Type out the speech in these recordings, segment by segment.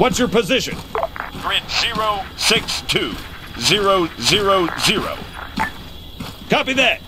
What's your position? Grid 062000. Copy that.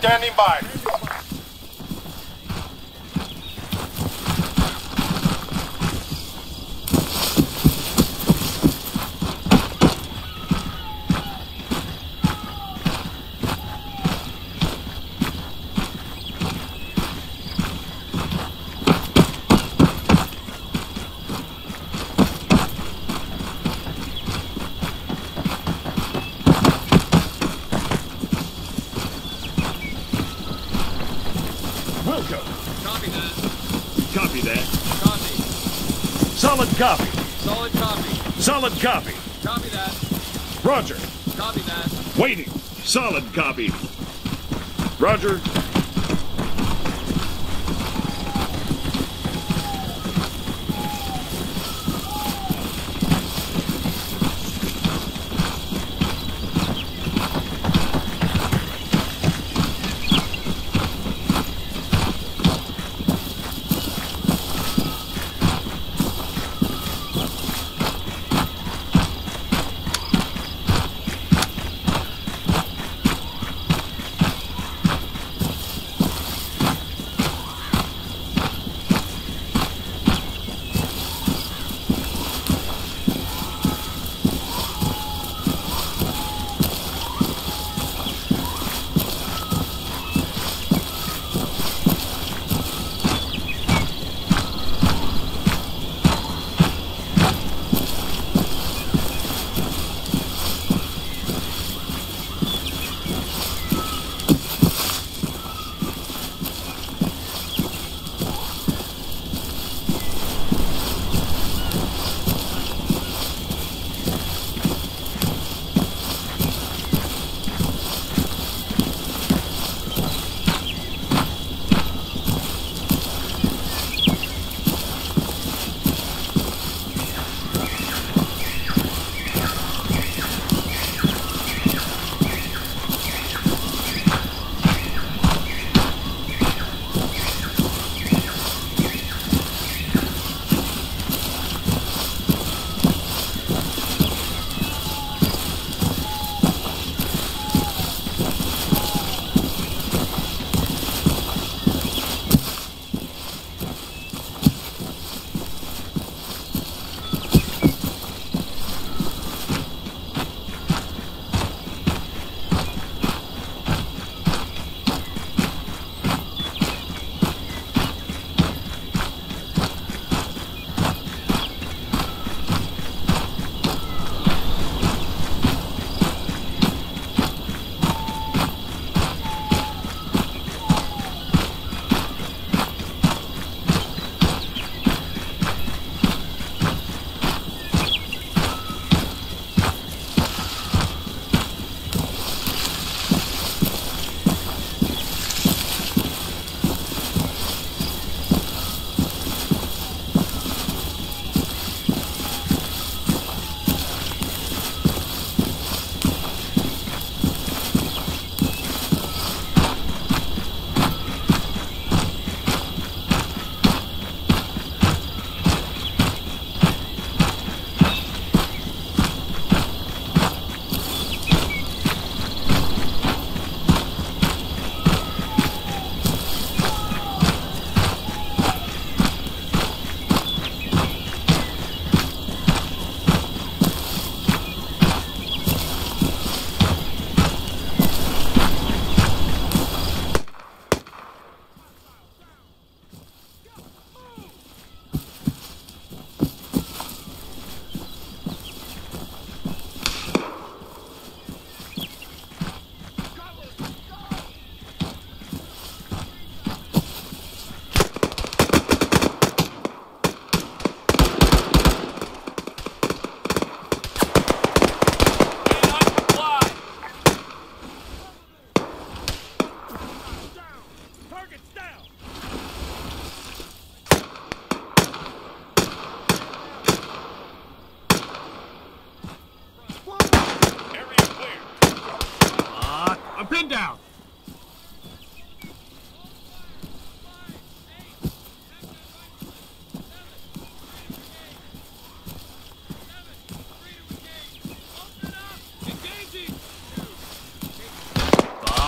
Standing by. Solid copy. Solid copy. Solid copy. Copy that. Roger. Copy that. Waiting. Solid copy. Roger.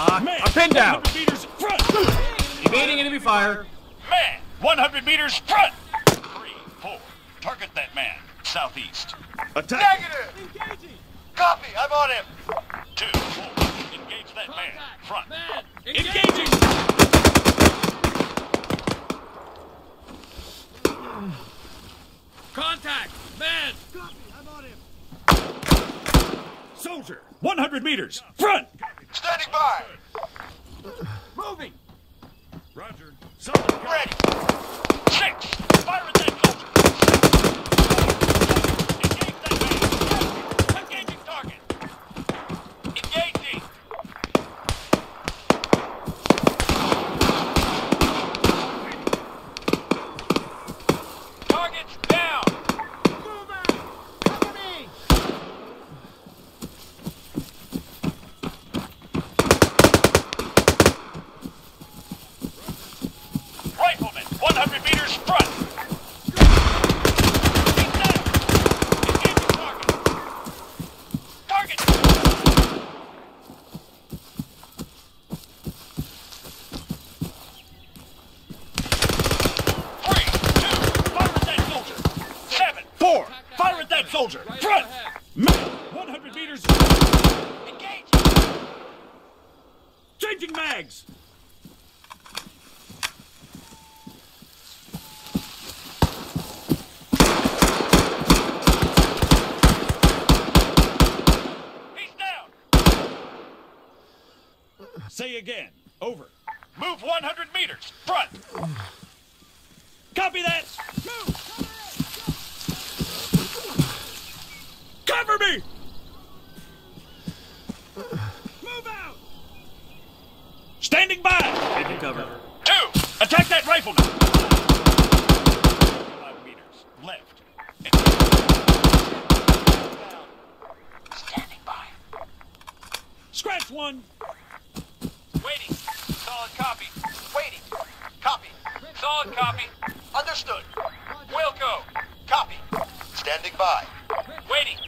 Pinned down. 100 meters front. Evading enemy fire. Man, 100 meters front. Three, four. Target that man. Southeast. Attack. Negative. Engaging. Copy. I'm on him. Two, four. Engage that man. Front. Man, Engaging. Contact! Man! Copy. I'm on him. Soldier. 100 meters front. Standing by. Moving! Roger. Solid. Ready. Six. Fire at that soldier. Ma- 100 meters. Engage! Changing mags. He's down! Say again. Over. Move 100 meters. Front! Copy that. Move. Cover me. Move out. Standing by. Taking cover. Two! Attack that rifleman! Five meters. Left. Standing by. Scratch one. Waiting. Solid copy. Waiting. Copy. Solid copy. Understood. Wilco. Copy. Standing by. Waiting.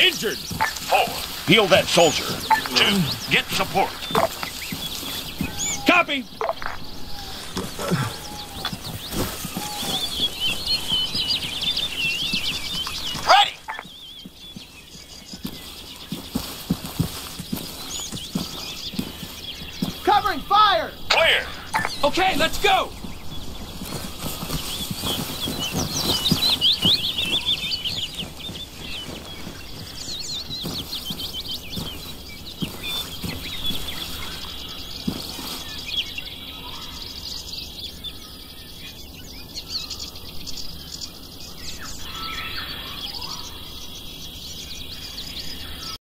Injured. Four. Heal that soldier. Two. Get support. Copy. Ready! Covering fire! Clear. Okay, let's go!